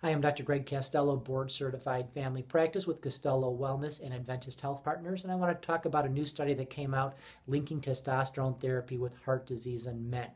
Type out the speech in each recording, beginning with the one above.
Hi, I'm Dr. Greg Castello, board certified family practice with Castello Wellness and Adventist Health Partners, and I want to talk about a new study that came out linking testosterone therapy with heart disease in men.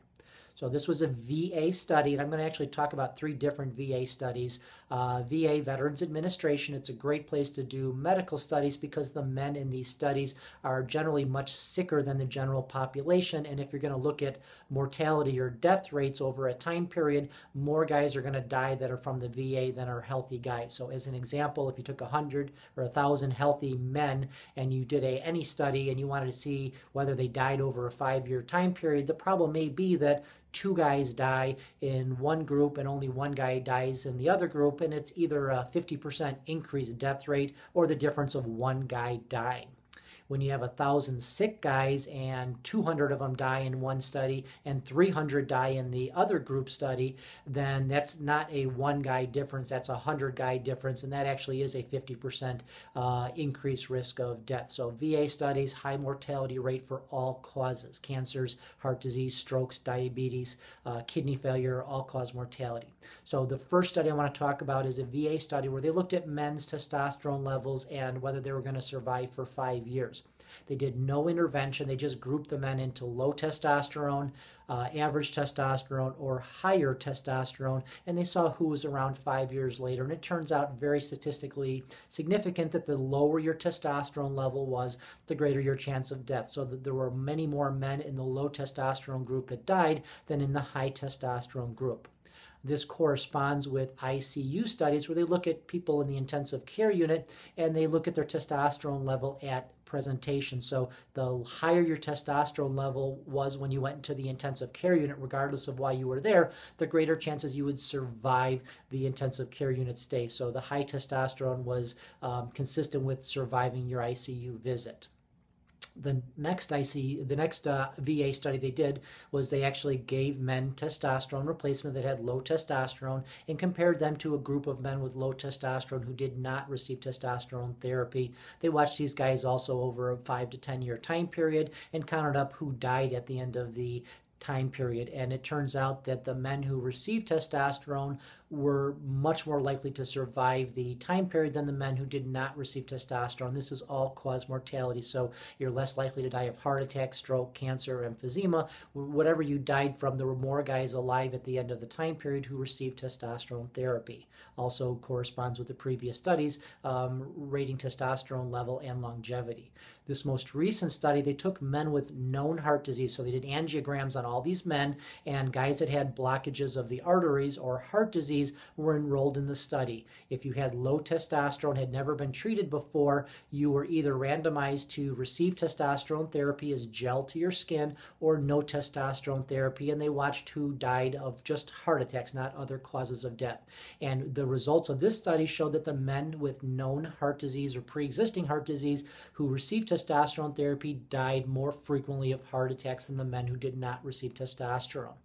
So this was a VA study, and I'm going to actually talk about three different VA studies. Uh, VA Veterans Administration, it's a great place to do medical studies because the men in these studies are generally much sicker than the general population. And if you're going to look at mortality or death rates over a time period, more guys are going to die that are from the VA than are healthy guys. So as an example, if you took 100 or 1,000 healthy men and you did a any study and you wanted to see whether they died over a five-year time period, the problem may be that two guys die in one group and only one guy dies in the other group, and it's either a 50% increase death rate or the difference of one guy dying when you have a thousand sick guys and 200 of them die in one study and 300 die in the other group study, then that's not a one guy difference, that's a 100 guy difference, and that actually is a 50% uh, increased risk of death. So, VA studies, high mortality rate for all causes cancers, heart disease, strokes, diabetes, uh, kidney failure, all cause mortality. So, the first study I want to talk about is a VA study where they looked at men's testosterone levels and whether they were going to survive for five years. They did no intervention. They just grouped the men into low testosterone, uh, average testosterone, or higher testosterone, and they saw who was around five years later. And it turns out very statistically significant that the lower your testosterone level was, the greater your chance of death. So that there were many more men in the low testosterone group that died than in the high testosterone group. This corresponds with ICU studies where they look at people in the intensive care unit and they look at their testosterone level at presentation. So the higher your testosterone level was when you went into the intensive care unit, regardless of why you were there, the greater chances you would survive the intensive care unit stay. So the high testosterone was um, consistent with surviving your ICU visit the next IC, the next uh, VA study they did was they actually gave men testosterone replacement that had low testosterone and compared them to a group of men with low testosterone who did not receive testosterone therapy. They watched these guys also over a five to 10 year time period and counted up who died at the end of the time period. And it turns out that the men who received testosterone were much more likely to survive the time period than the men who did not receive testosterone. This is all cause mortality, so you're less likely to die of heart attack, stroke, cancer, emphysema. Whatever you died from, there were more guys alive at the end of the time period who received testosterone therapy. Also corresponds with the previous studies um, rating testosterone level and longevity. This most recent study, they took men with known heart disease, so they did angiograms on all these men, and guys that had blockages of the arteries or heart disease were enrolled in the study. If you had low testosterone, had never been treated before, you were either randomized to receive testosterone therapy as gel to your skin or no testosterone therapy, and they watched who died of just heart attacks, not other causes of death. And the results of this study showed that the men with known heart disease or pre existing heart disease who received testosterone therapy died more frequently of heart attacks than the men who did not receive testosterone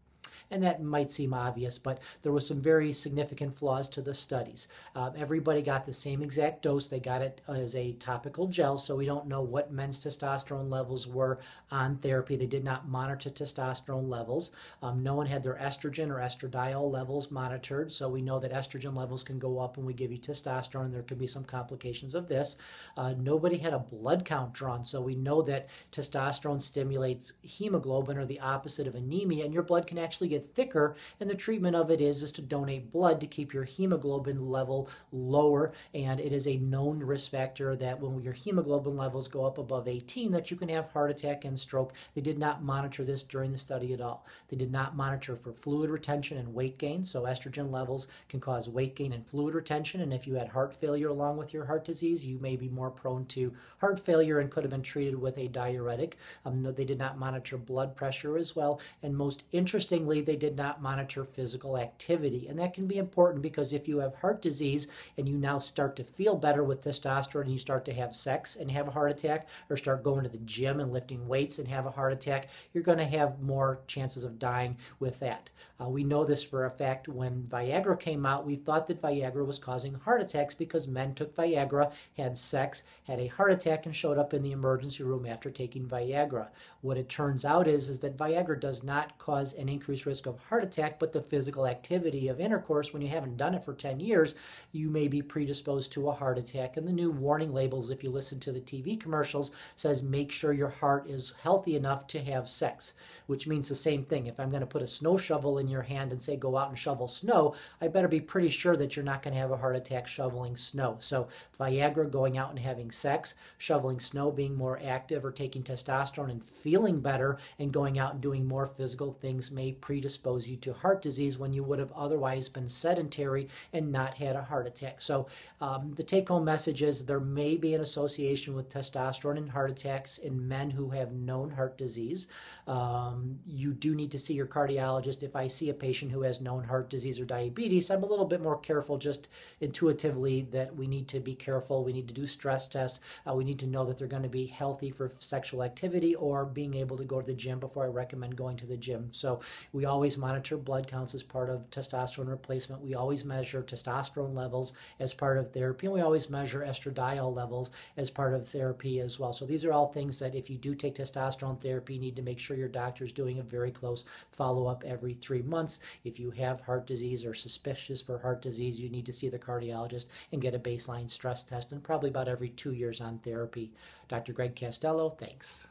and that might seem obvious, but there was some very significant flaws to the studies. Um, everybody got the same exact dose. They got it as a topical gel, so we don't know what men's testosterone levels were on therapy. They did not monitor testosterone levels. Um, no one had their estrogen or estradiol levels monitored, so we know that estrogen levels can go up when we give you testosterone, and there could be some complications of this. Uh, nobody had a blood count drawn, so we know that testosterone stimulates hemoglobin or the opposite of anemia, and your blood can actually get thicker, and the treatment of it is, is to donate blood to keep your hemoglobin level lower. And it is a known risk factor that when your hemoglobin levels go up above 18, that you can have heart attack and stroke. They did not monitor this during the study at all. They did not monitor for fluid retention and weight gain. So estrogen levels can cause weight gain and fluid retention. And if you had heart failure along with your heart disease, you may be more prone to heart failure and could have been treated with a diuretic. Um, they did not monitor blood pressure as well. And most interestingly, they did not monitor physical activity. And that can be important because if you have heart disease and you now start to feel better with testosterone and you start to have sex and have a heart attack, or start going to the gym and lifting weights and have a heart attack, you're going to have more chances of dying with that. Uh, we know this for a fact when Viagra came out, we thought that Viagra was causing heart attacks because men took Viagra, had sex, had a heart attack, and showed up in the emergency room after taking Viagra. What it turns out is, is that Viagra does not cause an increased risk of heart attack, but the physical activity of intercourse, when you haven't done it for 10 years, you may be predisposed to a heart attack. And the new warning labels, if you listen to the TV commercials, says make sure your heart is healthy enough to have sex, which means the same thing. If I'm going to put a snow shovel in your hand and say go out and shovel snow, I better be pretty sure that you're not going to have a heart attack shoveling snow. So, Viagra, going out and having sex, shoveling snow, being more active or taking testosterone and feeling better, and going out and doing more physical things may predispose you to heart disease when you would have otherwise been sedentary and not had a heart attack. So, um, the take home message is there may be an association with testosterone and heart attacks in men who have known heart disease. Um, you do need to see your cardiologist. If I see a patient who has known heart disease or diabetes, I'm a little bit more careful just intuitively that we need to be careful. We need to do stress tests. Uh, we need to know that they're going to be healthy for sexual activity or being able to go to the gym before I recommend going to the gym. So we always monitor blood counts as part of testosterone replacement. We always measure testosterone levels as part of therapy, and we always measure estradiol levels as part of therapy as well. So these are all things that if you do take testosterone therapy, you need to make sure your doctor is doing a very close follow up every three months. If you have heart disease or suspicious for heart disease, you need to see the cardiologist and get a baseline stress test, and probably about every two years on therapy. Dr. Greg Castello, thanks.